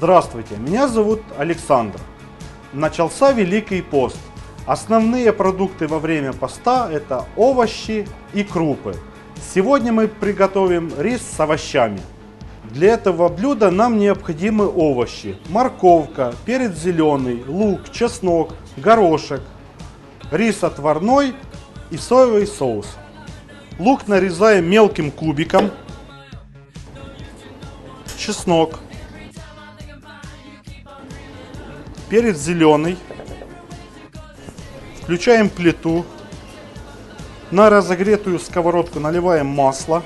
Здравствуйте, меня зовут Александр. Начался Великий пост. Основные продукты во время поста это овощи и крупы. Сегодня мы приготовим рис с овощами. Для этого блюда нам необходимы овощи. Морковка, перец зеленый, лук, чеснок, горошек, рис отварной и соевый соус. Лук нарезаем мелким кубиком. Чеснок. Перец зеленый. Включаем плиту. На разогретую сковородку наливаем масло.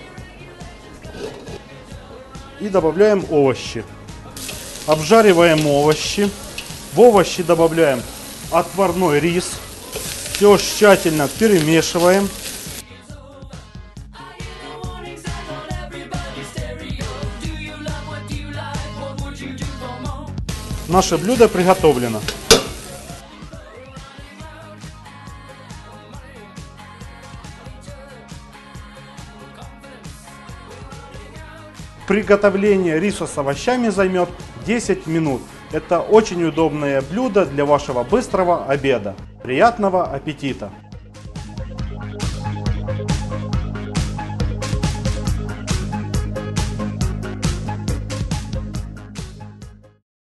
И добавляем овощи. Обжариваем овощи. В овощи добавляем отварной рис. Все тщательно перемешиваем. Наше блюдо приготовлено. Приготовление риса с овощами займет 10 минут. Это очень удобное блюдо для вашего быстрого обеда. Приятного аппетита!